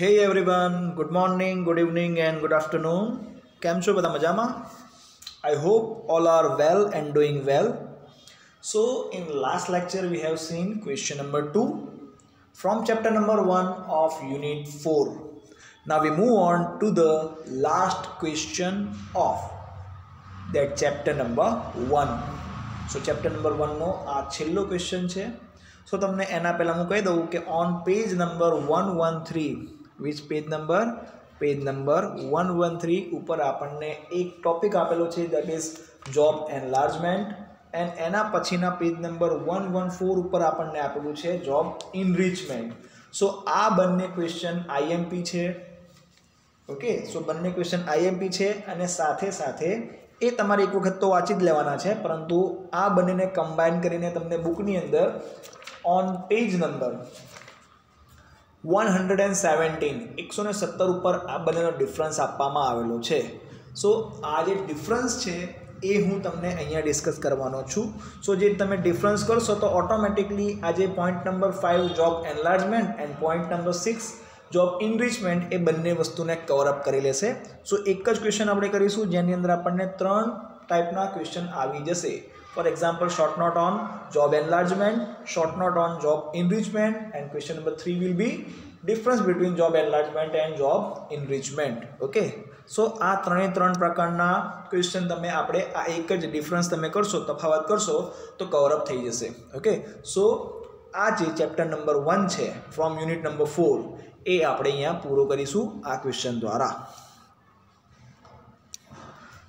Hey everyone, good morning, good evening, and good afternoon. કેમ છો બધા મજામાં I hope all are well and doing well. So, in last lecture, we have seen question number two from chapter number one of unit four. Now, we move on to the last question of that chapter number one. So chapter number વનનો આ છેલ્લો question છે સો તમને એના પહેલાં હું કહી દઉં કે on page number one one three which page number page number one one three ઉપર આપણને એક ટોપિક આપેલો છે that is job enlargement and એના પછીના page number one one four ઉપર આપણને આપેલું છે જોબ ઇનરીચમેન્ટ સો આ બંને ક્વેશ્ચન આઈએમપી છે. ઓકે સો બંને ક્વેશ્ચન આઈએમપી છે અને સાથે સાથે એ તમારે એક વખત તો વાંચી જ લેવાના છે, પરંતુ આ બંનેને કમ્બાઈન કરીને તમને બુકની અંદર on page number one hundred and seventeen, એકસો ને સત્તર ઉપર આ બંનેનો ડિફરન્સ આપવામાં આવેલો છે. સો આ જે ડિફરન્સ છે, એ હું તમને અહીંયા ડિસ્કસ કરવાનો છું. સો જે તમે ડિફરન્સ કરશો, તો ઓટોમેટિકલી આ જે point number five job enlargement and point number six job enrichment એ બંને વસ્તુને કવરઅપ કરી લેશે. સો એક જ ક્વેશ્ચન આપણે કરીશું, જેની અંદર આપણને ત્રણ ટાઈપના ક્વેશ્ચન આવી જશે. For example short note on job enlargement, short note on job enrichment and question number three will be difference between job enlargement and job enrichment. Okay so આ ત્રણે ત્રણ પ્રકારના ક્વેશ્ચન તમે આપણે આ એક જ ડિફરન્સ તમે કરશો તફાવત કરશો તો કવરઅપ થઈ જશે. ઓકે સો આ જે ચેપ્ટર નંબર વન છે ફ્રોમ યુનિટ નંબર ફોર એ આપણે અહીંયા પૂરો કરીશું આ ક્વેશ્ચન દ્વારા.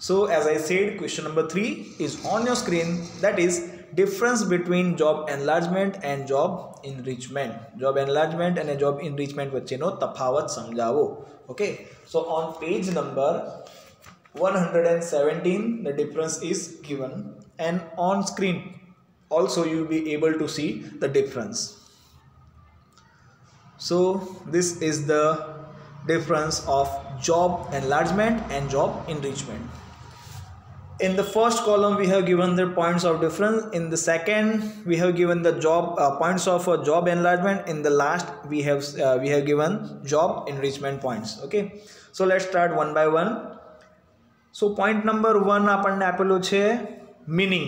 So as I said, question number three is on your screen. That is difference between job enlargement and job enrichment. Job enlargement and job enrichment વચ્ચેનો તફાવત સમજાવો. Okay. So on page number 117, the difference is given, and on screen also you will be able to see the difference. So this is the difference of job enlargement and job enrichment. In the first column we have given the points of difference. In the second we have given the job uh, points of uh, job enlargement. In the last we have uh, we have given job enrichment points. Okay. So let's start one by one. So point number one આપણને આપેલું છે meaning.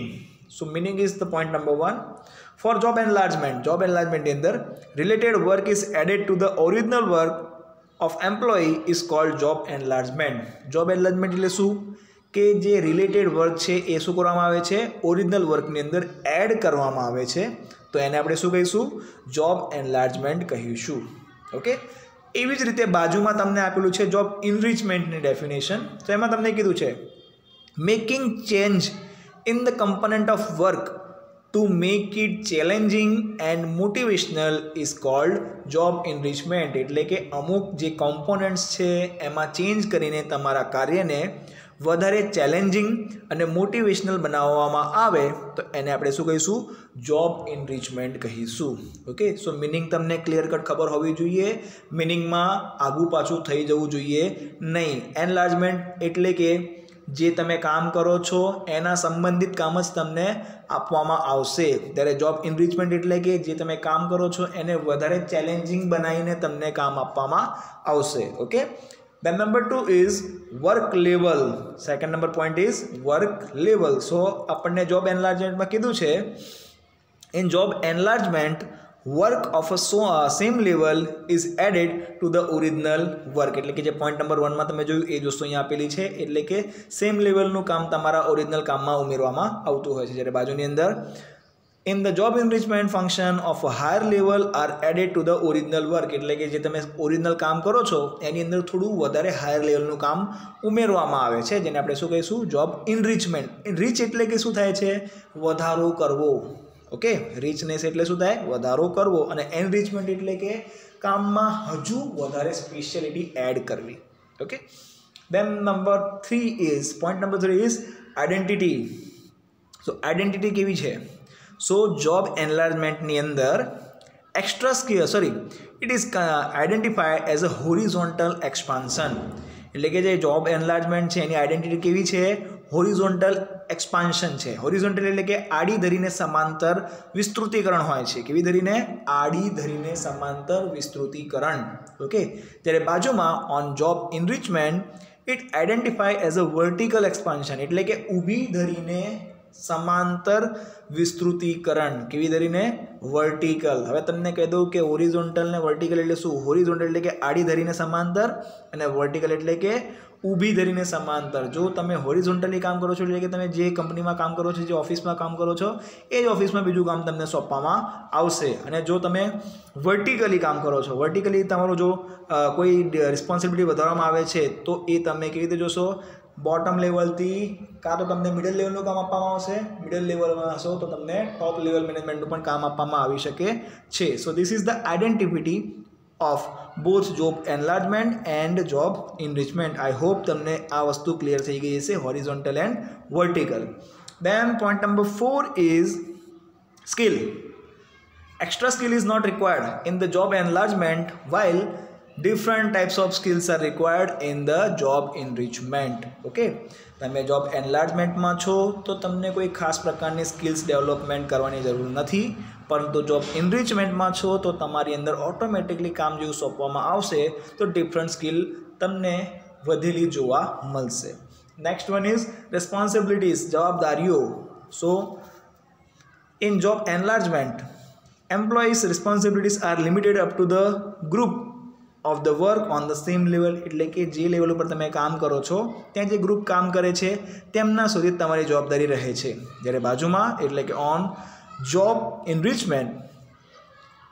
So meaning is the point number one. For job enlargement, job enlargement ની અંદર related work is added to the original work of employee is called job enlargement. Job enlargement એટલે શું કે જે related work છે એ શું કરવામાં આવે છે? ઓરિજિનલ વર્કની અંદર એડ કરવામાં આવે છે. તો એને આપણે શું કહીશું? જોબ એનલાર્જમેન્ટ કહીશું. ઓકે એવી જ રીતે બાજુમાં તમને આપેલું છે જોબ ઇનરિચમેન્ટની ડેફિનેશન તો એમાં તમને કીધું છે making change in the component of work to make it challenging and motivational is called job enrichment. એટલે કે અમુક જે કોમ્પોનન્ટ્સ છે, એમાં ચેન્જ કરીને તમારા કાર્યને વધારે ચેલેન્જિંગ અને મોટિવેશનલ બનાવવામાં આવે, તો એને આપણે શું કહીશું? જોબ એનરિચમેન્ટ કહીશું. ઓકે સો મિનિંગ તમને ક્લિયર કટ ખબર હોવી જોઈએ. મિનિંગમાં આગું પાછું થઈ જવું જોઈએ નહીં. એનલાર્જમેન્ટ એટલે કે જે તમે કામ કરો છો, એના સંબંધિત કામ જ તમને આપવામાં આવશે. ત્યારે જોબ ઇનરિચમેન્ટ એટલે કે જે તમે કામ કરો છો, એને વધારે ચેલેન્જિંગ બનાવીને તમને કામ આપવામાં આવશે. Okay then number two is work level. Second number point is work level. So, આપણને જોબ એનલાર્જમેન્ટમાં કીધું છે. In job enlargement work of a so same level is added to the the work એટલે કે જે પોઈન્ટ નંબર વનમાં તમે જોયું, એ જ વસ્તુ અહીંયા આપેલી છે. એટલે કે સેમ લેવલનું કામ તમારા ઓરિજિનલ કામમાં ઉમેરવામાં આવતું હોય છે. જ્યારે બાજુની અંદર in the job enrichment function of higher level are added to the original work એટલે કે જે તમે ઓરિજિનલ કામ કરો છો, એની અંદર થોડું વધારે હાયર લેવલનું કામ ઉમેરવામાં આવે છે. જેને આપણે શું કહીશું? જોબ ઇનરિચમેન્ટ રીચ એટલે કે શું થાય છે? વધારો કરવો. ઓકે? રિચનેસ એટલે શું થાય? વધારો કરવો. અને એનરિચમેન્ટ એટલે કે કામમાં હજુ વધારે સ્પેશિયાલિટી એડ કરવી. Okay? Then number three is point number three is identity so identity કેવી છે? સો જોબ એનલાર્જમેન્ટની અંદર extra skill sorry it is identified as a horizontal expansion એટલે કે જે જોબ એનલાર્જમેન્ટ છે, એની આઈડેન્ટિટી કેવી છે? હોરિઝોન્ટલ એક્સપાન્શન છે. હોરિઝોન્ટલ એટલે કે આડી ધરીને સમાંતર વિસ્તૃતિકરણ હોય છે. કેવી ધરીને? આડી ધરીને સમાંતર વિસ્તૃતિકરણ. ઓકે? ત્યારે બાજુમાં on job enrichment it identify as a vertical expansion એટલે કે ઊભી ધરીને સમાંતર વિસ્તૃતિકરણ. કેવી ધરીને? વર્ટિકલ હવે તમને કહી દઉં કે ઓરિઝોન્ટલ ને વર્ટિકલ એટલે શું? હોરિઝોન્ટલ એટલે કે આડી ધરીને સમાંતર અને વર્ટિકલ એટલે કે ઊભી ધરીને સમાંતર. જો તમે હોરિઝોન્ટલી કામ કરો છો, એટલે કે તમે જે કંપનીમાં કામ કરો છો, જે ઓફિસમાં કામ કરો છો, એ જ ઓફિસમાં બીજું કામ તમને સોંપવામાં આવશે. અને જો તમે વર્ટિકલી કામ કરો છો વર્ટિકલી તમારું જો કોઈ રિસ્પોન્સિબિલિટી વધારવામાં આવે છે, તો એ તમે કેવી રીતે જોશો? બોટમ લેવલથી કાં તો તમને મિડલ લેવલનું કામ આપવામાં આવશે મિડલ લેવલમાં હશો, તો તમને ટોપ લેવલ મેનેજમેન્ટનું પણ કામ આપવામાં આવી શકે છે. So this is the identity of both job enlargement and job enrichment I hope તમને આ વસ્તુ ક્લિયર થઈ ગઈ હશે horizontal and vertical then point number four is skill extra skill is not required in the job enlargement, while different types of skills are required in the job enrichment. Okay? તમે job એનલાર્જમેન્ટમાં છો તો તમને કોઈ ખાસ પ્રકારની skills development કરવાની જરૂર નથી. પરંતુ જોબ ઇનરિચમેન્ટમાં છો તો તમારી અંદર ઓટોમેટિકલી કામ જેવું સોંપવામાં આવશે તો ડિફરન્ટ સ્કિલ તમને વધેલી જોવા મળશે. નેક્સ્ટ વન ઇઝ રિસ્પોન્સિબિલિટીઝ જવાબદારીઓ. So in job enlargement employees responsibilities are limited up to the group of the work on the same level એટલે કે જે લેવલ ઉપર તમે કામ કરો છો, ત્યાં જે ગ્રુપ કામ કરે છે, તેમના સુધી તમારી જવાબદારી રહે છે. જ્યારે બાજુમાં, એટલે કે on job enrichment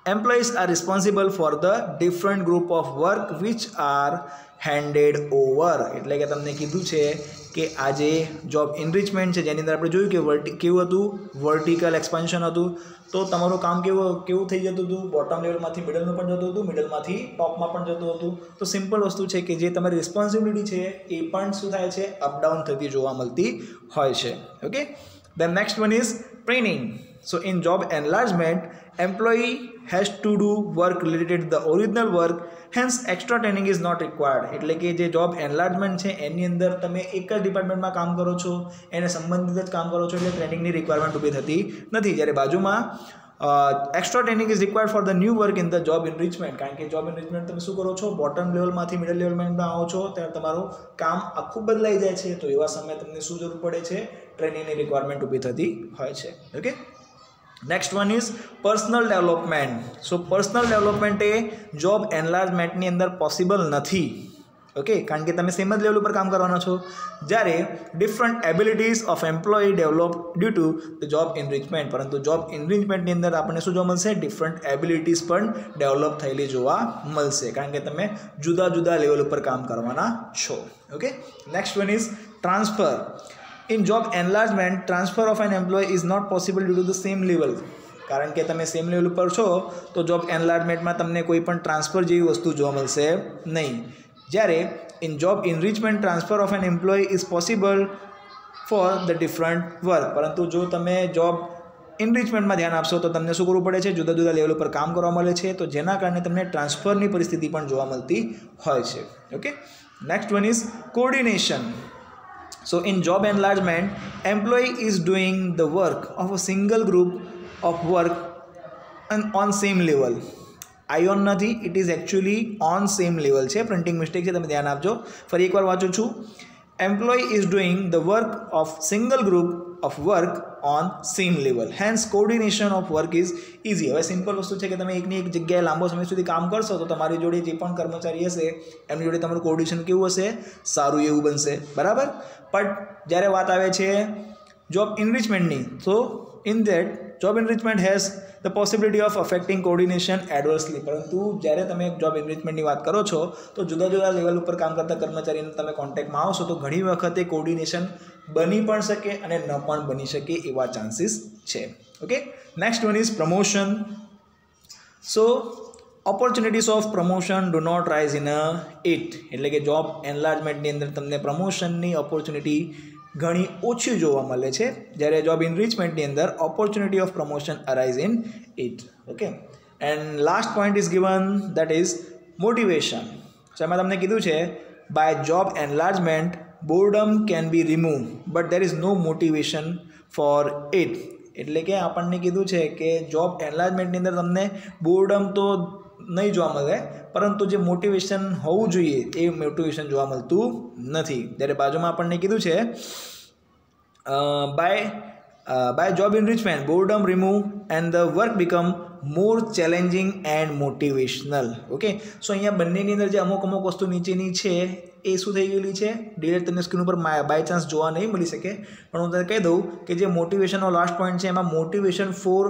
employees are responsible for the different group of work which are handed over એટલે કે તમને કીધું છે કે આ જે જોબ ઇનરિચમેન્ટ છે, જેની અંદર આપણે જોયું કે વર્ટી કેવું હતું? વર્ટિકલ એક્સપાન્શન હતું. તો તમારું કામ કેવું કેવું થઈ જતું હતું? બોટમ લેવલમાંથી મિડલનું પણ જતું હતું મિડલમાંથી ટોપમાં પણ જતું હતું. તો સિમ્પલ વસ્તુ છે કે જે તમારી રિસ્પોન્સિબિલિટી છે, એ પણ શું થાય છે? અપડાઉન થતી જોવા મળતી હોય છે. Okay then next one is training so in job enlargement employee has to do work related the original work hence extra training is not required એટલે કે જે જોબ એનલાર્જમેન્ટ છે, એની અંદર તમે એક જ ડિપાર્ટમેન્ટમાં કામ કરો છો, એને સંબંધિત જ કામ કરો છો, એટલે ટ્રેનિંગની રિક્વાયરમેન્ટ ઊભી થતી નથી. જ્યારે બાજુમાં extra training is required for the new work in the job enrichment કારણ કે જોબ ઇનરિચમેન્ટ તમે શું કરો છો? બોટમ લેવલમાંથી મિડલ લેવલમાં આવો છો, ત્યારે તમારું કામ આખું બદલાઈ જાય છે. તો એવા સમયે તમને શું જરૂર પડે છે? ટ્રેનિંગની રિક્વાયરમેન્ટ ઊભી થતી હોય છે. Okay next one is personal development so personal development A job એનલાર્જમેન્ટની અંદર પોસિબલ નથી. ઓકે કારણ કે તમે સેમ જ લેવલ ઉપર કામ કરવાના છો. જ્યારે different abilities of employee develop due to the job enrichment પરંતુ જોબ એનરિચમેન્ટની અંદર આપણને શું જોવા મળશે? ડિફરન્ટ એબિલિટીઝ પણ ડેવલપ થયેલી જોવા મળશે. કારણ કે તમે જુદા જુદા લેવલ ઉપર કામ કરવાના છો. Okay next one is transfer in job enlargement transfer of an employee is not possible due to the same level કારણ કે તમે સેમ લેવલ ઉપર છો, તો જોબ એનલાર્જમેન્ટમાં તમને કોઈ પણ ટ્રાન્સફર જેવી વસ્તુ જોવા મળશે નહીં. જ્યારે in job enrichment transfer of an employee is possible for the different work પરંતુ જો તમે જોબ ઇનરીચમેન્ટમાં ધ્યાન આપશો, તો તમને શું કરવું પડે છે? જુદા જુદા લેવલ ઉપર કામ કરવા મળે છે. તો જેના કારણે તમને ટ્રાન્સફરની પરિસ્થિતિ પણ જોવા મળતી હોય છે. Okay next one is coordination So in job enlargement, employee is doing the work of a single group of work and on same level. Ion નથી it is actually on same level છે printing mistake છે તમે ધ્યાન આપજો ફરી એકવાર વાંચું છું employ is doing the work of single group of work on same level hence coordination of work is easy હવે સિમ્પલ વસ્તુ છે કે તમે એકની એક જગ્યાએ લાંબો સમય સુધી કામ કરશો, તો તમારી જોડે જે પણ કર્મચારી હશે, એમની જોડે તમારું કોર્ડિનેશન કેવું હશે? સારું એવું બનશે. બરાબર? બટ જ્યારે વાત આવે છે જોબ ઇનરિચમેન્ટની તો in that job enrichment has the possibility of affecting coordination adversely પરંતુ જ્યારે તમે જોબ ઇનરિચમેન્ટની વાત કરો છો, તો જુદા જુદા લેવલ ઉપર કામ કરતા કર્મચારીને તમે કોન્ટેક્ટમાં આવશો, તો ઘણી વખતે કોર્ડિનેશન બની પણ શકે અને ન પણ બની શકે એવા ચાન્સીસ છે. Okay next one is promotion so opportunities of promotion do not rise in a it એટલે કે જોબ એનલાર્જમેન્ટની અંદર તમને પ્રમોશનની ઓપોર્ચ્યુનિટી ઘણી ઓછી જોવા મળે છે જ્યારે જોબ ઇનરીચમેન્ટની અંદર opportunity of promotion arise in it okay and last point is given that is motivation so એમાં તમને કીધું છે by job enlargement boredom can be remove but there is no motivation for it એટલે કે આપણને કીધું છે કે જોબ એનલાર્જમેન્ટની અંદર તમને બોર્ડમ તો નહીં જોવા મળે, પરંતુ જે મોટિવેશન હોવું જોઈએ એ મોટિવેશન જોવા મળતું નથી. જ્યારે બાજુમાં આપણને કીધું છે by by job enrichment boredom remove and the work become more challenging and motivational okay so અહીંયા બંનેની અંદર જે અમુક અમુક વસ્તુ નીચેની છે, એ શું થઈ ગયેલી છે? ડિરેક્ટ તમને સ્ક્રીન ઉપર બાય ચાન્સ જોવા નહીં મળી શકે. પણ હું તમને કહી દઉં કે જે મોટિવેશનનો લાસ્ટ પોઈન્ટ છે, એમાં મોટિવેશન ફોર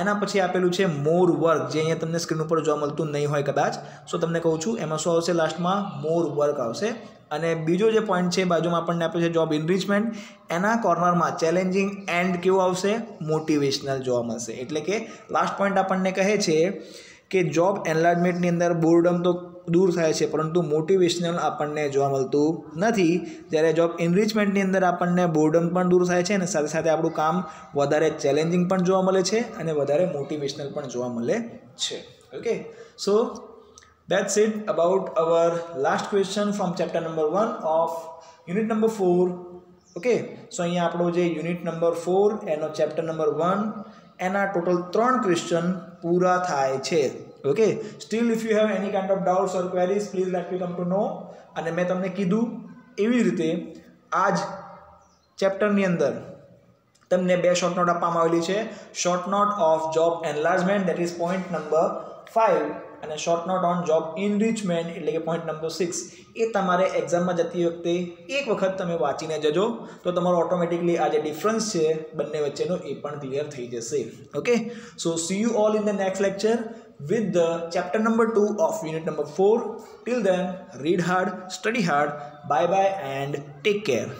એના પછી આપેલું છે મોર વર્ક જે અહીંયા તમને સ્ક્રીન ઉપર જોવા મળતું નહીં હોય કદાચ. સો તમને કહું છું, એમાં શું આવશે લાસ્ટમાં મોર વર્ક આવશે. અને બીજો જે પોઈન્ટ છે, બાજુમાં આપણને આપે છે જોબ ઇનરિચમેન્ટ એના કોર્નરમાં ચેલેન્જિંગ એન્ડ કેવું આવશે? મોટિવેશનલ જોવા મળશે. એટલે કે લાસ્ટ પોઈન્ટ આપણને કહે છે કે જોબ એન્લાર્જમેન્ટની અંદર બોર્ડમ તો દૂર થાય છે, પરંતુ મોટિવેશનલ આપણને જોવા મળતું નથી. જ્યારે જોબ ઇનરિચમેન્ટની અંદર આપણને બોર્ડમ પણ દૂર થાય છે અને સાથે સાથે આપણું કામ વધારે ચેલેન્જિંગ પણ જોવા મળે છે અને વધારે મોટિવેશનલ પણ જોવા મળે છે. Okay so that's it about our last question from chapter number one of unit number four okay so અહીંયા આપણો જે યુનિટ નંબર ફોર એનો ચેપ્ટર નંબર વન એના ટોટલ ત્રણ ક્વેશ્ચન પૂરા થાય છે. Okay still if you have any kind of doubts or queries please let me come to know અને મેં તમને કીધું એવી રીતે આ જ ચેપ્ટરની અંદર તમને બે શોર્ટ નોટ આપવામાં આવેલી છે. Short note of job enlargement that is point number five અને short note on job enrichment એટલે કે પોઈન્ટ નંબર સિક્સ એ તમારે એક્ઝામમાં જતી વખતે એક વખત તમે વાંચીને જજો, તો તમારો ઓટોમેટિકલી આ જે ડિફરન્સ છે, બંને વચ્ચેનો એ પણ ક્લિયર થઈ જશે. Okay so see you all in the next lecture with the chapter number 2 of unit number 4 till then read hard study hard. Bye bye and take care